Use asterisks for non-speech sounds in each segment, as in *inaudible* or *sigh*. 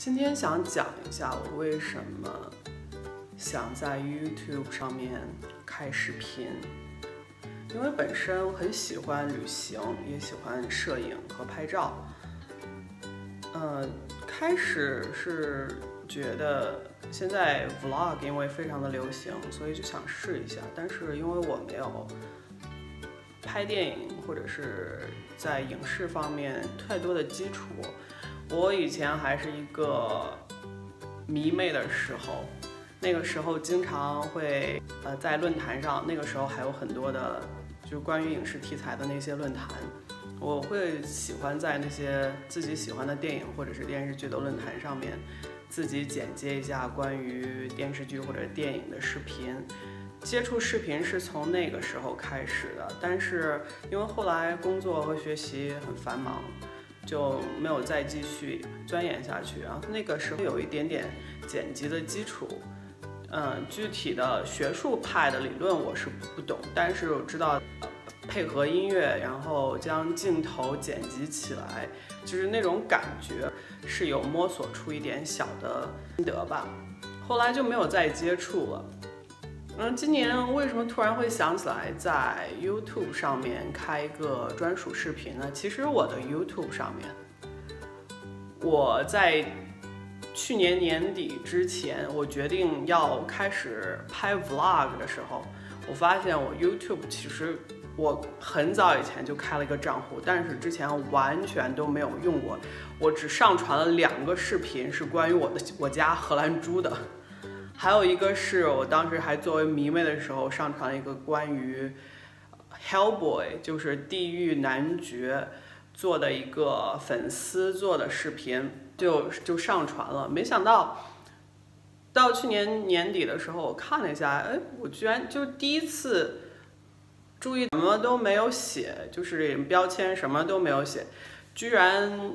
今天想讲一下我为什么想在 YouTube 上面开视频，因为本身我很喜欢旅行，也喜欢摄影和拍照。嗯，开始是觉得现在 Vlog 因为非常的流行，所以就想试一下。但是因为我没有拍电影或者是在影视方面太多的基础。我以前还是一个迷妹的时候，那个时候经常会呃在论坛上，那个时候还有很多的，就关于影视题材的那些论坛，我会喜欢在那些自己喜欢的电影或者是电视剧的论坛上面，自己剪接一下关于电视剧或者电影的视频。接触视频是从那个时候开始的，但是因为后来工作和学习很繁忙。就没有再继续钻研下去。然后那个时候有一点点剪辑的基础，嗯，具体的学术派的理论我是不懂，但是我知道配合音乐，然后将镜头剪辑起来，就是那种感觉是有摸索出一点小的心得吧。后来就没有再接触了。嗯，今年为什么突然会想起来在 YouTube 上面开一个专属视频呢？其实我的 YouTube 上面，我在去年年底之前，我决定要开始拍 Vlog 的时候，我发现我 YouTube 其实我很早以前就开了一个账户，但是之前完全都没有用过，我只上传了两个视频，是关于我的我家荷兰猪的。还有一个是我当时还作为迷妹的时候上传了一个关于 Hellboy，就是地狱男爵做的一个粉丝做的视频，就就上传了。没想到到去年年底的时候，我看了一下，哎，我居然就第一次注意什么都没有写，就是标签什么都没有写，居然。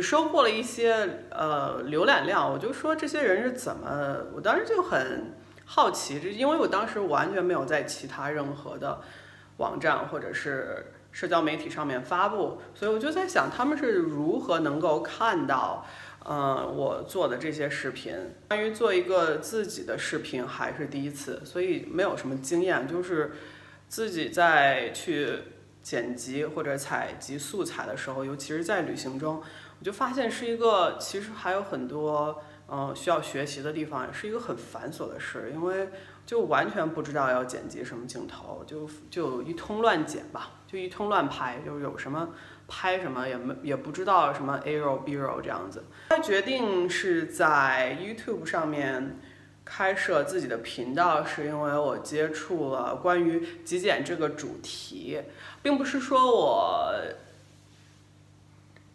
收获了一些呃浏览量，我就说这些人是怎么，我当时就很好奇，这因为我当时完全没有在其他任何的网站或者是社交媒体上面发布，所以我就在想他们是如何能够看到，嗯，我做的这些视频。关于做一个自己的视频还是第一次，所以没有什么经验，就是自己在去剪辑或者采集素材的时候，尤其是在旅行中。我就发现是一个，其实还有很多，嗯，需要学习的地方，也是一个很繁琐的事，因为就完全不知道要剪辑什么镜头，就就一通乱剪吧，就一通乱拍，就是有什么拍什么，也没也不知道什么 A roll B roll 这样子。他决定是在 YouTube 上面开设自己的频道，是因为我接触了关于极简这个主题，并不是说我。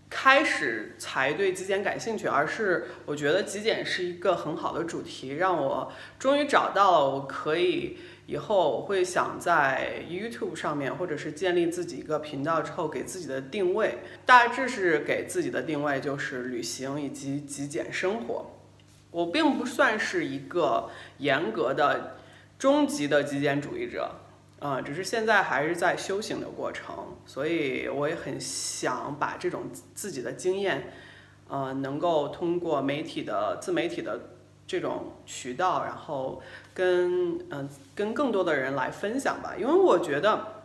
开始才对极简感兴趣，而是我觉得极简是一个很好的主题，让我终于找到了我可以以后我会想在 YouTube 上面，或者是建立自己一个频道之后给自己的定位，大致是给自己的定位就是旅行以及极简生活。我并不算是一个严格的终极的极简主义者。啊，只是现在还是在修行的过程，所以我也很想把这种自己的经验，呃，能够通过媒体的自媒体的这种渠道，然后跟嗯跟更多的人来分享吧。因为我觉得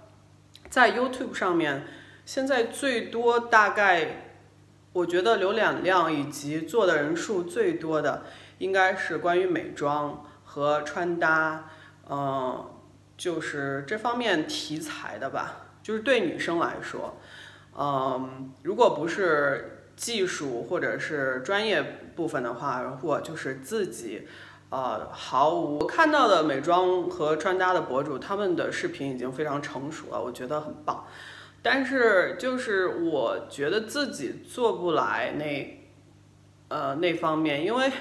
在 YouTube 上面，现在最多大概，我觉得浏览量以及做的人数最多的，应该是关于美妆和穿搭，嗯。就是这方面题材的吧，就是对女生来说，嗯，如果不是技术或者是专业部分的话，或就是自己，呃，毫无看到的美妆和穿搭的博主，他们的视频已经非常成熟了，我觉得很棒。但是就是我觉得自己做不来那，呃，那方面，因为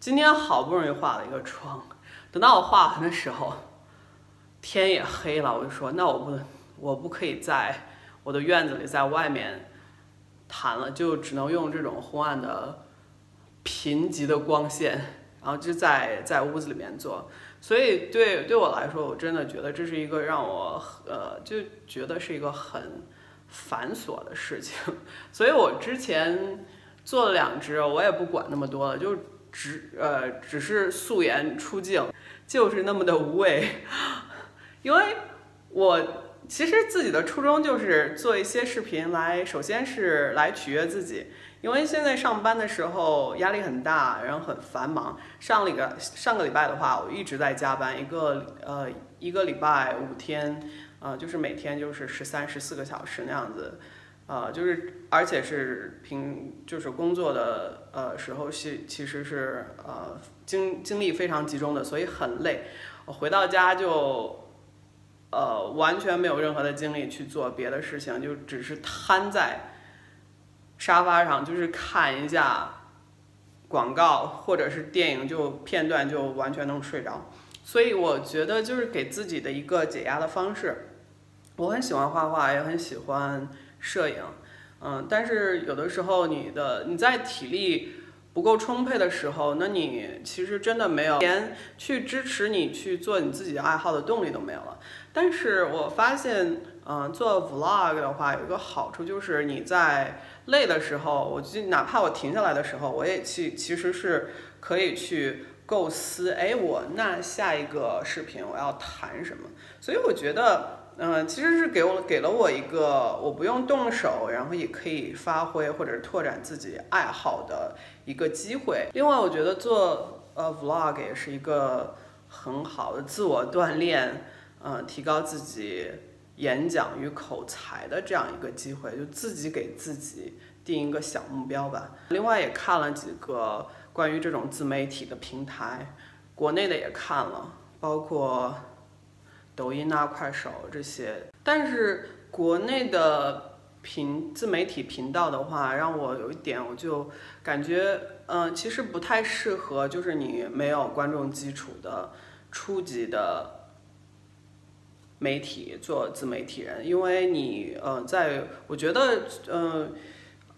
今天好不容易化了一个妆，等到我化完的时候。天也黑了，我就说，那我不，我不可以在我的院子里，在外面谈了，就只能用这种昏暗的、贫瘠的光线，然后就在在屋子里面做。所以对对我来说，我真的觉得这是一个让我呃，就觉得是一个很繁琐的事情。*laughs* 所以我之前做了两支，我也不管那么多了，就只呃只是素颜出镜，就是那么的无畏，因为我其实自己的初衷就是做一些视频来，首先是来取悦自己。因为现在上班的时候压力很大，然后很繁忙。上了一个上个礼拜的话，我一直在加班，一个呃一个礼拜五天，呃就是每天就是十三十四个小时那样子，呃就是而且是平就是工作的呃时候是其实是呃精精力非常集中的，所以很累。我回到家就呃完全没有任何的精力去做别的事情，就只是瘫在。沙发上就是看一下广告或者是电影，就片段就完全能睡着。所以我觉得就是给自己的一个解压的方式。我很喜欢画画，也很喜欢摄影，嗯，但是有的时候你的你在体力不够充沛的时候，那你其实真的没有连去支持你去做你自己爱好的动力都没有了。但是我发现，嗯，做 vlog 的话有一个好处就是你在。累的时候，我就哪怕我停下来的时候，我也去，其实是可以去构思，哎，我那下一个视频我要谈什么？所以我觉得，嗯，其实是给我给了我一个我不用动手，然后也可以发挥或者拓展自己爱好的一个机会。另外，我觉得做呃 vlog 也是一个很好的自我锻炼，嗯，提高自己。演讲与口才的这样一个机会，就自己给自己定一个小目标吧。另外也看了几个关于这种自媒体的平台，国内的也看了，包括抖音啊、快手这些。但是国内的频自媒体频道的话，让我有一点，我就感觉，嗯，其实不太适合，就是你没有观众基础的初级的。媒体做自媒体人，因为你呃，在我觉得，嗯，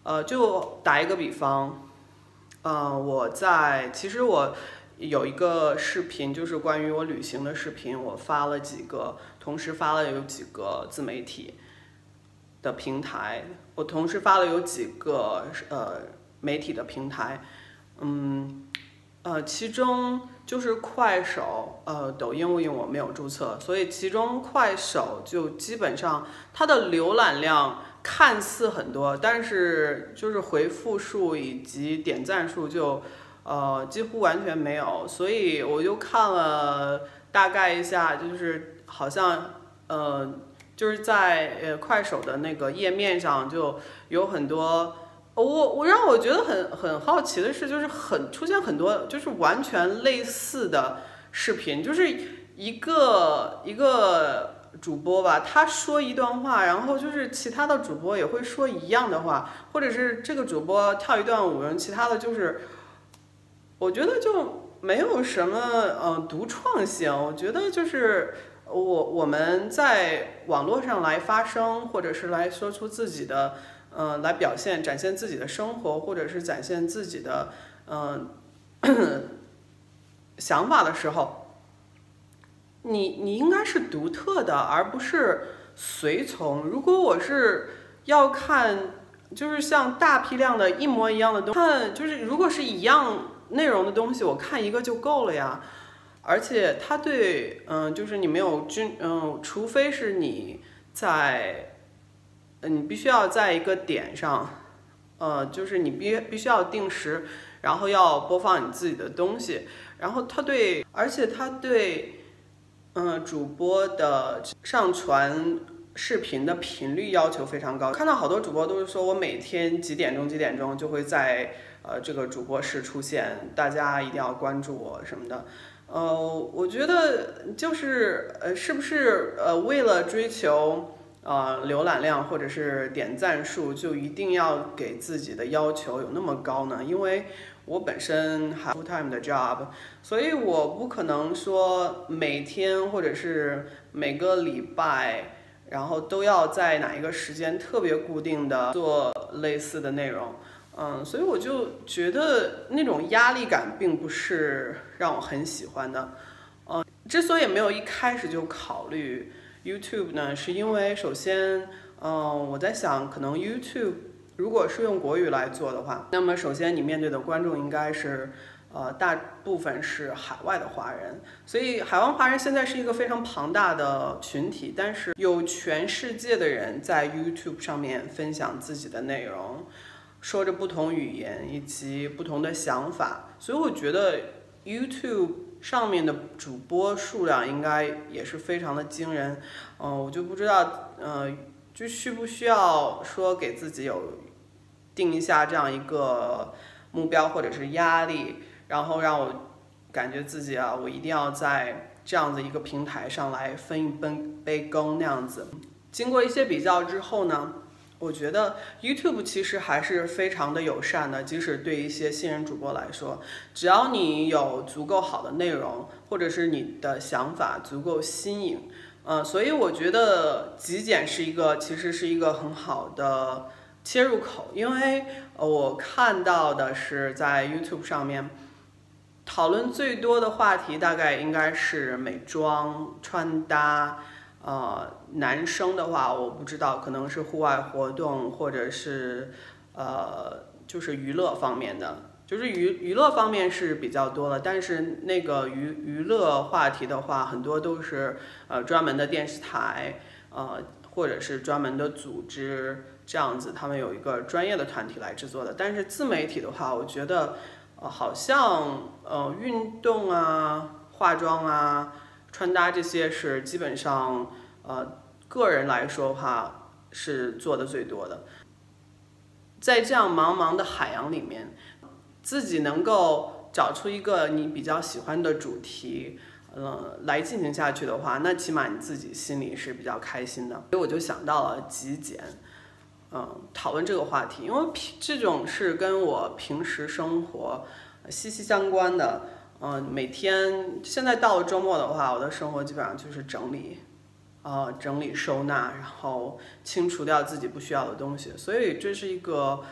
呃，就打一个比方，嗯，我在其实我有一个视频，就是关于我旅行的视频，我发了几个，同时发了有几个自媒体的平台，我同时发了有几个呃媒体的平台，嗯，呃，其中。就是快手，呃，抖音因为我没有注册，所以其中快手就基本上它的浏览量看似很多，但是就是回复数以及点赞数就，呃，几乎完全没有。所以我就看了大概一下，就是好像，呃，就是在呃快手的那个页面上就有很多。我我让我觉得很很好奇的是，就是很出现很多就是完全类似的视频，就是一个一个主播吧，他说一段话，然后就是其他的主播也会说一样的话，或者是这个主播跳一段舞，其他的就是，我觉得就没有什么呃独创性。我觉得就是我我们在网络上来发声，或者是来说出自己的。嗯，来表现、展现自己的生活，或者是展现自己的嗯 *coughs* 想法的时候，你你应该是独特的，而不是随从。如果我是要看，就是像大批量的一模一样的东看，就是如果是一样内容的东西，我看一个就够了呀。而且他对嗯，就是你没有均嗯，除非是你在。你必须要在一个点上，呃，就是你必必须要定时，然后要播放你自己的东西，然后他对，而且他对，嗯，主播的上传视频的频率要求非常高。看到好多主播都是说我每天几点钟几点钟就会在呃这个主播室出现，大家一定要关注我什么的。呃，我觉得就是呃，是不是呃为了追求。呃，浏览量或者是点赞数就一定要给自己的要求有那么高呢？因为我本身还 full time 的 job，所以我不可能说每天或者是每个礼拜，然后都要在哪一个时间特别固定的做类似的内容。嗯，所以我就觉得那种压力感并不是让我很喜欢的。嗯，之所以没有一开始就考虑。YouTube 呢，是因为首先，嗯，我在想，可能 YouTube 如果是用国语来做的话，那么首先你面对的观众应该是，呃，大部分是海外的华人，所以海外华人现在是一个非常庞大的群体，但是有全世界的人在 YouTube 上面分享自己的内容，说着不同语言以及不同的想法，所以我觉得 YouTube 上面的主播数量应该也是非常的惊人，嗯，我就不知道，呃。就需不需要说给自己有定一下这样一个目标或者是压力，然后让我感觉自己啊，我一定要在这样的一个平台上来分一杯杯羹那样子。经过一些比较之后呢，我觉得 YouTube 其实还是非常的友善的，即使对一些新人主播来说，只要你有足够好的内容，或者是你的想法足够新颖。嗯，所以我觉得极简是一个，其实是一个很好的切入口，因为我看到的是在 YouTube 上面讨论最多的话题，大概应该是美妆、穿搭，呃，男生的话我不知道，可能是户外活动或者是呃，就是娱乐方面的。就是娱娱乐方面是比较多的，但是那个娱娱乐话题的话，很多都是呃专门的电视台，呃或者是专门的组织这样子，他们有一个专业的团体来制作的。但是自媒体的话，我觉得好像呃运动啊、化妆啊、穿搭这些是基本上呃个人来说的话是做的最多的。在这样茫茫的海洋里面。自己能够找出一个你比较喜欢的主题，嗯，来进行下去的话，那起码你自己心里是比较开心的。所以我就想到了极简，嗯，讨论这个话题，因为平这种是跟我平时生活息息相关的。嗯，每天现在到了周末的话，我的生活基本上就是整理，呃，整理收纳，然后清除掉自己不需要的东西。所以这是一个。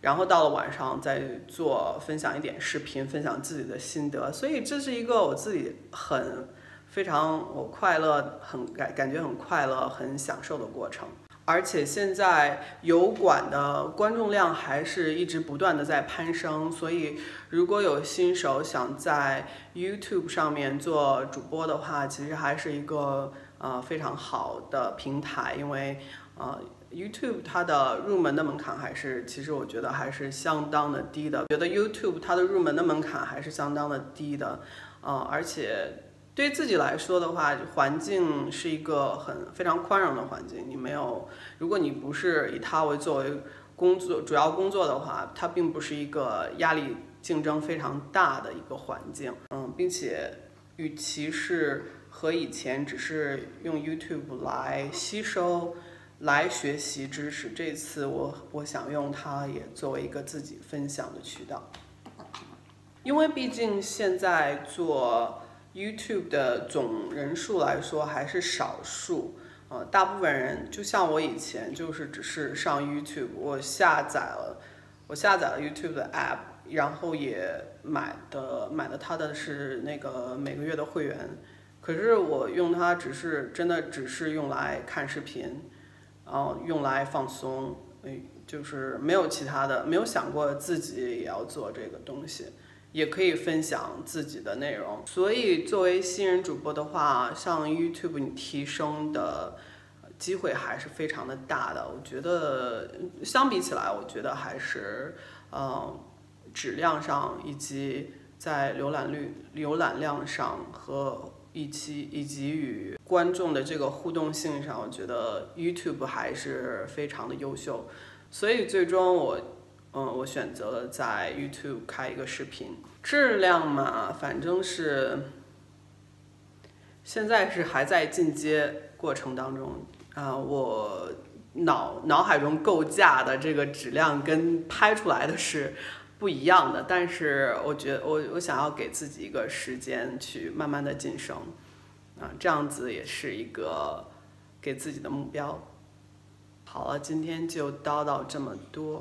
然后到了晚上再做分享一点视频，分享自己的心得，所以这是一个我自己很非常我快乐，很感感觉很快乐，很享受的过程。而且现在油管的观众量还是一直不断的在攀升，所以如果有新手想在 YouTube 上面做主播的话，其实还是一个呃非常好的平台，因为呃。YouTube 它的入门的门槛还是，其实我觉得还是相当的低的。觉得 YouTube 它的入门的门槛还是相当的低的，呃，而且对于自己来说的话，环境是一个很非常宽容的环境。你没有，如果你不是以它为作为工作主要工作的话，它并不是一个压力竞争非常大的一个环境。嗯，并且与其是和以前只是用 YouTube 来吸收。来学习知识，这次我我想用它也作为一个自己分享的渠道，因为毕竟现在做 YouTube 的总人数来说还是少数，呃，大部分人就像我以前就是只是上 YouTube，我下载了我下载了 YouTube 的 App，然后也买的买的它的是那个每个月的会员，可是我用它只是真的只是用来看视频。然后用来放松，哎，就是没有其他的，没有想过自己也要做这个东西，也可以分享自己的内容。所以作为新人主播的话，上 YouTube 你提升的机会还是非常的大的。我觉得相比起来，我觉得还是，呃，质量上以及在浏览率、浏览量上和。以及以及与观众的这个互动性上，我觉得 YouTube 还是非常的优秀，所以最终我，嗯，我选择了在 YouTube 开一个视频。质量嘛，反正是现在是还在进阶过程当中啊，我脑脑海中构架的这个质量跟拍出来的是。不一样的，但是我觉得我我想要给自己一个时间去慢慢的晋升，啊，这样子也是一个给自己的目标。好了，今天就叨叨这么多。